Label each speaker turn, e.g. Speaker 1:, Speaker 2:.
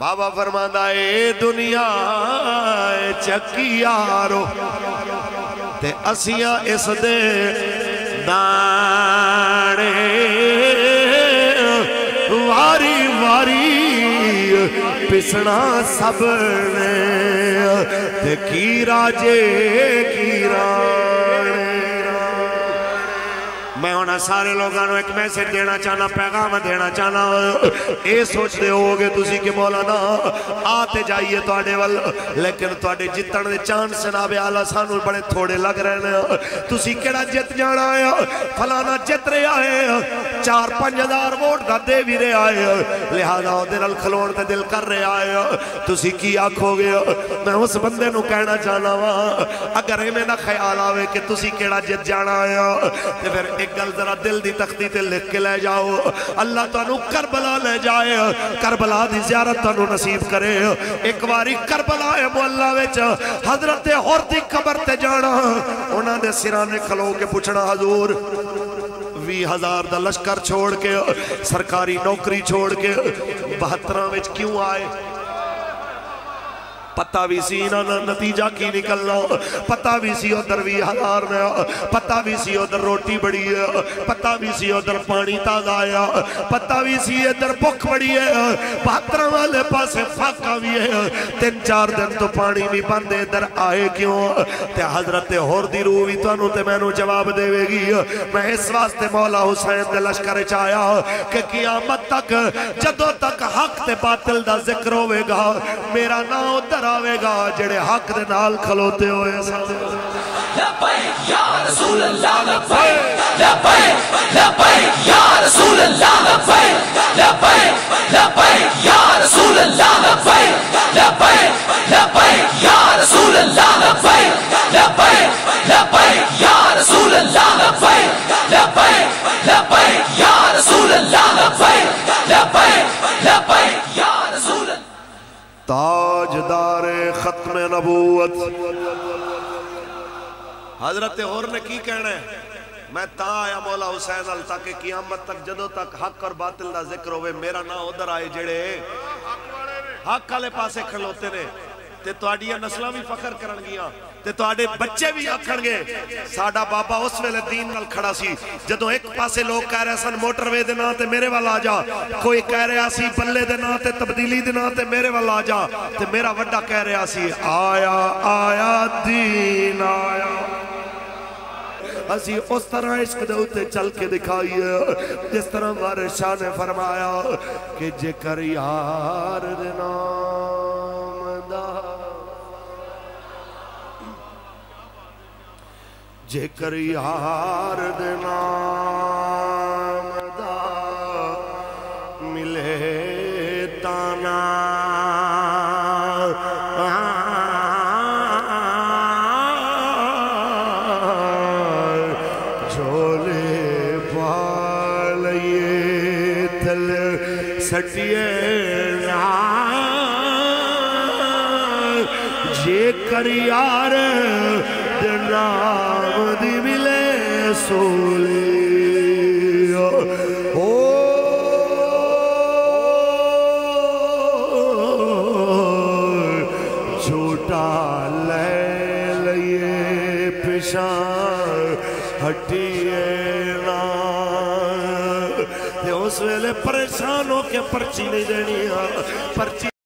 Speaker 1: बाबा फरमांदा ए दुनिया चकियारो ते असियाँ इस दे दाने वारी वारी पिसना सबने ते की राजे की राणे मैं उन्हें सारे लोगों को एक मैसेज देना चाहना पैगाम देना चाहना ये सोचते हो गए तुम कि मौलाना आते जाइए थोड़े वाल, लेकिन थोड़े जितन के चांस ना ब्याला सानू बड़े थोड़े लग रहे हैं तुम केड़ा जित जाना है? फलाना जित रहा है। चार पाँच हज़ार वोट का दे भी रहा है। लिहाजा वो खलोण का दिल कर रहा है। तुम की आखोगे? मैं उस बंदे कहना चाहना वा, अगर इवें ना ख्याल आवे कि तुम कि जित जाना है तो फिर एक गल जरा दिल की तख्ती ते लिख के लै जाओ। अल्लाह तुम करबला ले जाए। करबला की जियारत तुम नसीब करे। एक बारी करबला है मुहल्ला हज़रत होर की कबर ते जाना। उन्होंने सिरा ने खलो के पूछना हजूर भी हज़ार का लश्कर छोड़ के, सरकारी नौकरी छोड़ के बहत्तर क्यों आए? पता भी सी, ना नतीजा की निकलना। पता भी सी, उधर भी हज़ार ने पता भी सी, उधर रोटी बड़ी है। पता भी सी, उधर पानी ताज़ा आया। पता भी सी, इधर भुख बड़ी है। पात्र वाले पास फाका भी है। तीन चार दिन तो पानी भी बंद इधर आए क्यों? ते हज़रत होर दी रूह भी ते मैनू जवाब देवेगी। मैं इस वास्ते मौला हुसैन दे लश्कर च आया कि कियामत तक, जदों तक हक ते बातिल दा ज़िक्र होगा मेरा नाम उधर आवेगा जेड़े हक दे नाल खलोते हुए ताजदार खत्म नबूत हज़रत और ने की कहना है? मैं ता आया मौला हुसैन अल तक कियामत तक, जदों तक हक और बातिल का ज़िक्र हो मेरा ना उधर आए जेड़े हक आले पासे खलोते ने। ते ਤੁਹਾਡੀਆਂ ਨਸਲਾਂ ਵੀ ਫਖਰ ਕਰਨਗੀਆਂ ਤੇ ਤੁਹਾਡੇ ਬੱਚੇ ਵੀ ਆਖਣਗੇ ਸਾਡਾ ਬਾਬਾ ਉਸ ਵੇਲੇ ਦੀਨ ਨਾਲ ਖੜਾ ਸੀ ਜਦੋਂ ਇੱਕ ਪਾਸੇ ਲੋਕ ਕਹਿ ਰਹੇ ਸਨ ਮੋਟਰਵੇ ਦੇ ਨਾਂ ਤੇ ਮੇਰੇ ਵੱਲ ਆ ਜਾ ਕੋਈ ਕਹਿ ਰਿਹਾ ਸੀ ਬੱਲੇ ਦੇ ਨਾਂ ਤੇ ਤਬਦੀਲੀ ਦੇ ਨਾਂ ਤੇ ਮੇਰੇ ਵੱਲ ਆ ਜਾ ਤੇ ਮੇਰਾ ਵੱਡਾ ਕਹਿ ਰਿਹਾ ਸੀ ਆਇਆ ਆਇਆ ਦੀਨ ਆਇਆ ਅਸੀਂ ਉਸ ਤਰ੍ਹਾਂ ਇਸ਼ਕ ਦੇ ਉੱਤੇ ਚੱਲ ਕੇ ਦਿਖਾਈਏ ਜਿਸ ਤਰ੍ਹਾਂ ਮਾਰੇ ਸ਼ਾਹ ਨੇ ਫਰਮਾਇਆ ਕਿ ਜੇਕਰ ਯਾਰ ਦੇ ਨਾਮ ਜੇਕਰ ਯਾਰ ਦੇ ਨਾਮ ਦਾ ਮਿਲੇ ਤਾਂ ਨਾ ਝੋਲੇ ਪਾ ਲਈਏ ਤਲ ਸਟਿਏ ਨਾ ਜੇਕਰ ਯਾਰ नाम दी सोले। ओ। छोटा ले लिए पिछा हटिए उस वेले परेशान हो के पर्ची नहीं देनी पर्ची